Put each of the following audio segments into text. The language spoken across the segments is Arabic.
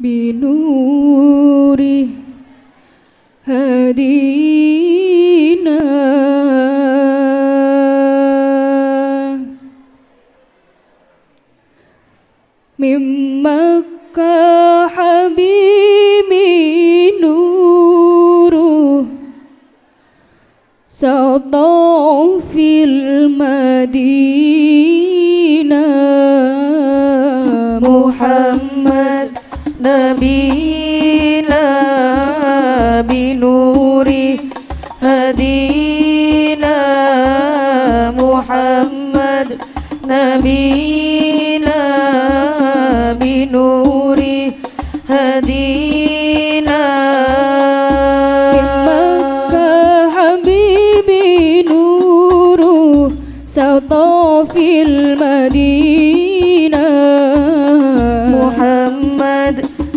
بنوره هدينا من مكة حبيبي نوره سطع في المدينة نبينا بنور هدينا محمد نبينا بنور هدينا. مكة حبيبي نوره سطع في المدينة.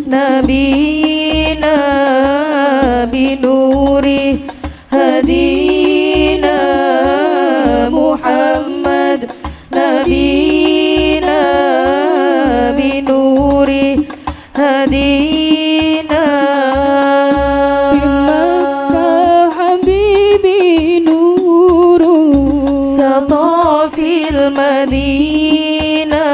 نبينا بنور هدينا محمد نبينا بنور هدينا. من مكة حبيبي نوره سطع في المدينة.